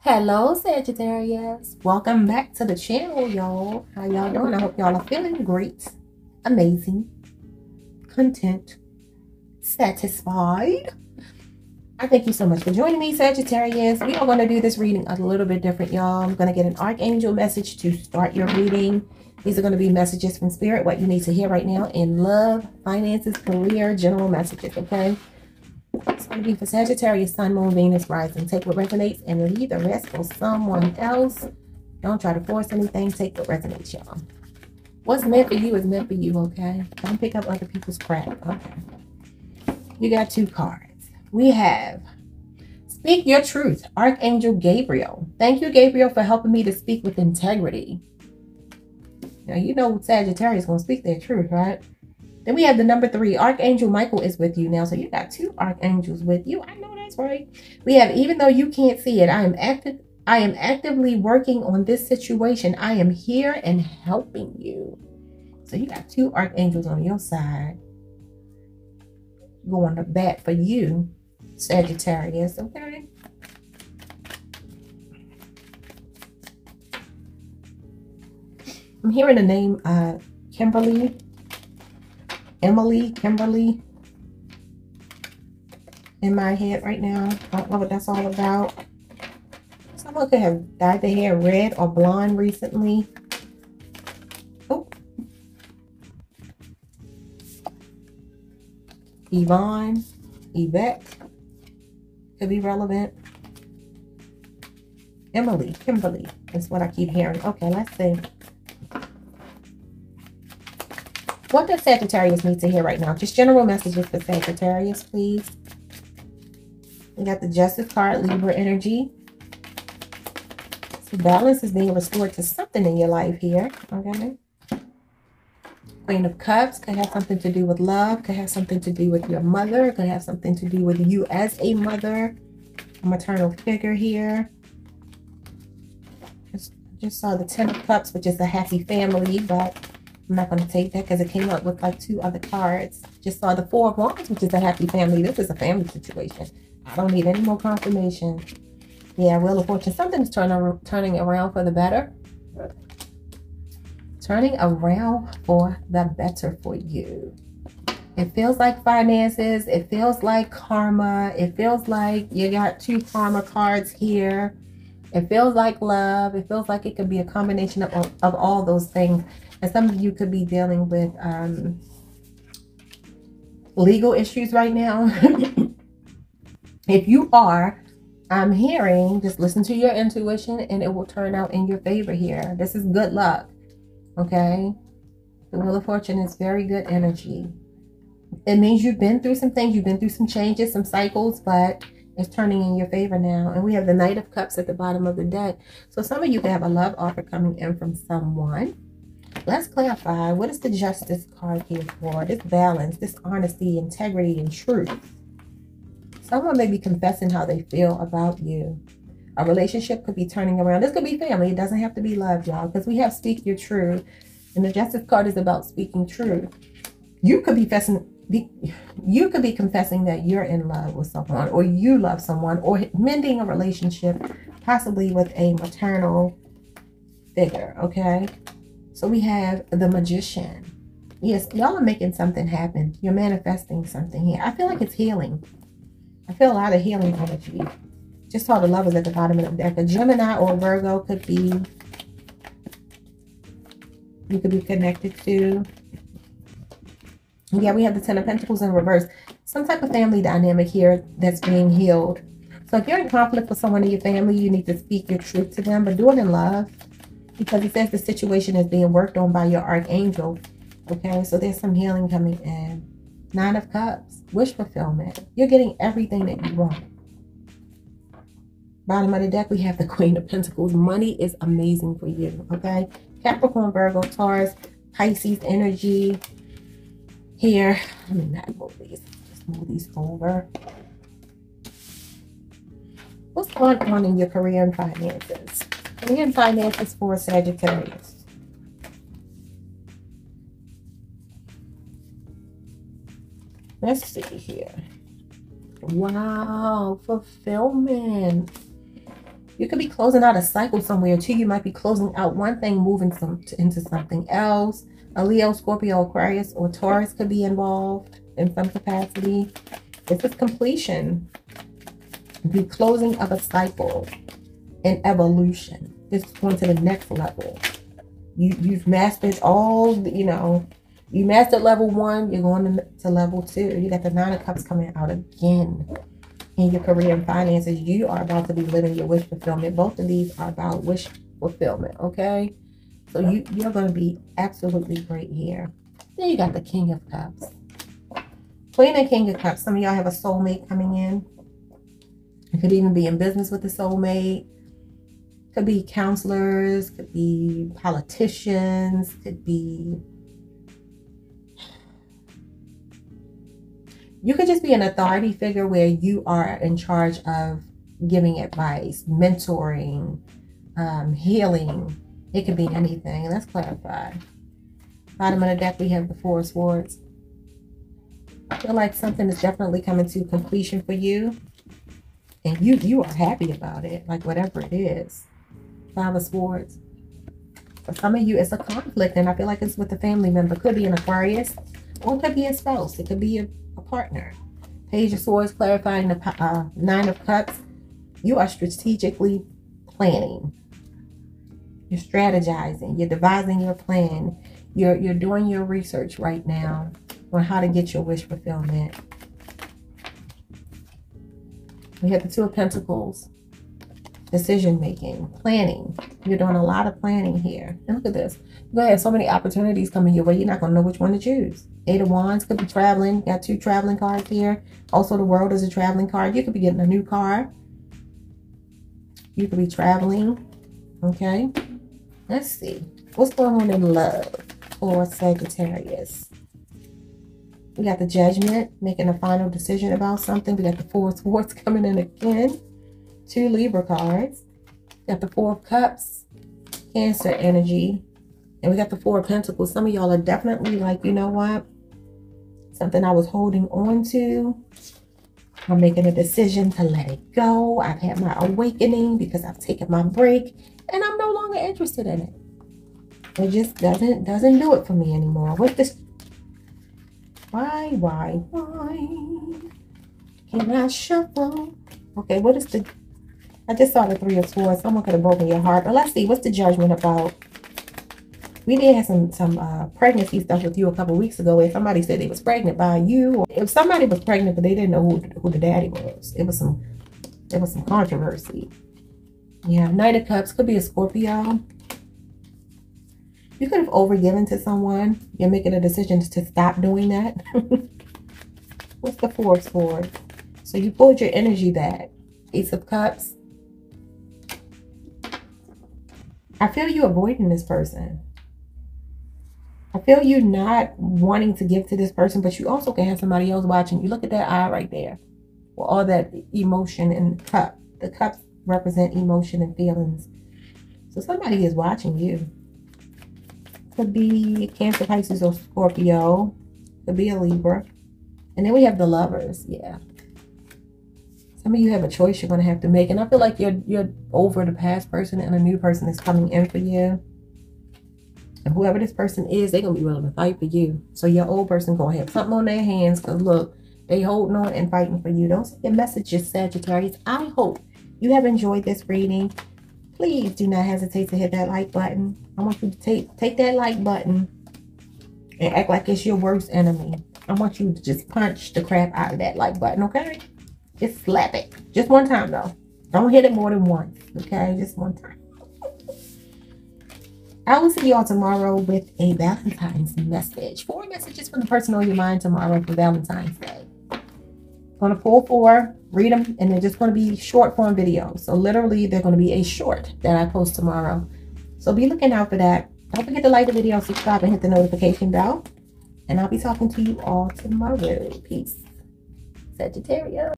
Hello Sagittarius, welcome back to the channel y'all. How y'all doing? I hope y'all are feeling great, amazing, content, satisfied. I thank you so much for joining me Sagittarius. We are going to do this reading a little bit different y'all. I'm going to get an archangel message to start your reading. These are going to be messages from spirit, what you need to hear right now in love, finances, career, general messages, okay? It's going to be for Sagittarius, Sun, Moon, Venus, Rising. Take what resonates and leave the rest for someone else. Don't try to force anything. Take what resonates, y'all. What's meant for you is meant for you, okay? Don't pick up other people's crap, okay? You got two cards. We have Speak Your Truth, Archangel Gabriel. Thank you, Gabriel, for helping me to speak with integrity. Now, you know Sagittarius to speak their truth, right? Then we have the number three, Archangel Michael is with you now. So you got two archangels with you. I know that's right. We have, even though you can't see it, I am active. I am actively working on this situation. I am here and helping you. So you got two archangels on your side going to bat for you, Sagittarius, okay? I'm hearing the name uh, Kimberly Emily, Kimberly in my head right now. I don't know what that's all about. Someone could have dyed their hair red or blonde recently. Oh. Yvonne, Yvette could be relevant. Emily, Kimberly is what I keep hearing. Okay, let's see. What does Sagittarius need to hear right now? Just general messages for Sagittarius, please. We got the Justice card, Libra energy. So balance is being restored to something in your life here. Okay. Queen of Cups could have something to do with love, could have something to do with your mother, could have something to do with you as a mother, a maternal figure here. Just, just saw the Ten of Cups, which is a happy family, but I'm not going to take that because it came up with like two other cards. Just saw the Four of Wands, which is a happy family. This is a family situation. I don't need any more confirmation. Yeah, Wheel of Fortune. Something's turning turning around for the better. Turning around for the better for you. It feels like finances. It feels like karma. It feels like you got two karma cards here. It feels like love. It feels like it could be a combination of, of all those things. And some of you could be dealing with um, legal issues right now. if you are, I'm hearing, just listen to your intuition and it will turn out in your favor here. This is good luck. Okay. The Wheel of Fortune is very good energy. It means you've been through some things. You've been through some changes, some cycles, but it's turning in your favor now. And we have the Knight of Cups at the bottom of the deck. So some of you could have a love offer coming in from someone. Let's clarify. What is the justice card here for? This balance, this honesty, integrity, and truth. Someone may be confessing how they feel about you. A relationship could be turning around. This could be family. It doesn't have to be love, y'all, because we have speak your truth. And the justice card is about speaking truth. You could be confessing, you could be confessing that you're in love with someone or you love someone or mending a relationship, possibly with a maternal figure, okay? So we have the magician. Yes, y'all are making something happen. You're manifesting something here. I feel like it's healing. I feel a lot of healing energy. Just all the lovers at the bottom of the deck. A Gemini or Virgo could be, you could be connected to. Yeah, we have the Ten of Pentacles in reverse. Some type of family dynamic here that's being healed. So if you're in conflict with someone in your family, you need to speak your truth to them, but do it in love because it says the situation is being worked on by your archangel. Okay, so there's some healing coming in. Nine of Cups, wish fulfillment. You're getting everything that you want. Bottom of the deck, we have the Queen of Pentacles. Money is amazing for you, okay? Capricorn, Virgo, Taurus, Pisces energy. Here, let me not move these. Just move these over. What's going on in your career and finances? And finances for Sagittarius. Let's see here. Wow, fulfillment. You could be closing out a cycle somewhere too. You might be closing out one thing, moving some into something else. A Leo, Scorpio, Aquarius, or Taurus could be involved in some capacity. This is completion. The closing of a cycle and evolution. It's going to the next level. You, you've mastered all, you know, you mastered level one, you're going to level two. You got the nine of cups coming out again in your career and finances. You are about to be living your wish fulfillment. Both of these are about wish fulfillment, okay? So you, you're going to be absolutely great here. Then you got the king of cups. Queen and king of cups. Some of y'all have a soulmate coming in. It could even be in business with a soulmate. Could be counselors, could be politicians, could be you could just be an authority figure where you are in charge of giving advice, mentoring, um, healing. It could be anything. Let's clarify. Bottom of the deck, we have the Four of Swords. I feel like something is definitely coming to completion for you. And you you are happy about it, like whatever it is. Five of Swords. For some of you, it's a conflict, and I feel like it's with a family member. Could be an Aquarius, or it could be a spouse. It could be a a partner. Page of Swords clarifying the uh, Nine of Cups. You are strategically planning. You're strategizing. You're devising your plan. You're, you're doing your research right now on how to get your wish fulfillment. We have the Two of Pentacles. Decision making, planning. You're doing a lot of planning here. And look at this. You're going to have so many opportunities coming your way. You're not going to know which one to choose. Eight of Wands could be traveling. Got two traveling cards here. Also, the world is a traveling card. You could be getting a new car. You could be traveling. Okay. Let's see. What's going on in love for Sagittarius? We got the judgment, making a final decision about something. We got the four swords coming in again. Two Libra cards. Got the four of cups, Cancer energy. And we got the four of pentacles. Some of y'all are definitely like, you know what? something I was holding on to. I'm making a decision to let it go. I've had my awakening because I've taken my break and I'm no longer interested in it. It just doesn't doesn't do it for me anymore. What this why, why, why can I shuffle? Okay, what is the I just saw the three of swords. Someone could have broken your heart. But let's see, what's the judgment about? we did have some some uh, pregnancy stuff with you a couple weeks ago where somebody said they was pregnant by you or if somebody was pregnant but they didn't know who, who the daddy was. It was some it was some controversy. Yeah knight of cups could be a scorpio. You could have overgiven to someone. You're making a decision to stop doing that. What's the force for so you pulled your energy back. Ace of cups I feel you avoiding this person. I feel you not wanting to give to this person, but you also can have somebody else watching. You look at that eye right there. With all that emotion and cup. The cups represent emotion and feelings. So somebody is watching you. Could be Cancer, Pisces, or Scorpio. Could be a Libra. And then we have the lovers. Yeah. Some of you have a choice you're going to have to make. And I feel like you're, you're over the past person and a new person is coming in for you. And whoever this person is, they're going to be willing to fight for you. So your old person going to have something on their hands because look, they holding on and fighting for you. Don't send your messages, Sagittarius. I hope you have enjoyed this reading. Please do not hesitate to hit that like button. I want you to take, take that like button and act like it's your worst enemy. I want you to just punch the crap out of that like button, okay? Just slap it. Just one time, though. Don't hit it more than once, okay? Just one time. I will see y'all tomorrow with a Valentine's message. Four messages from the person on your mind tomorrow for Valentine's Day. Going to pull four, read them, and they're just going to be short form videos. So literally, they're going to be a short that I post tomorrow. So be looking out for that. Don't forget to like the video, subscribe, and hit the notification bell. And I'll be talking to you all tomorrow. Peace. Sagittarius.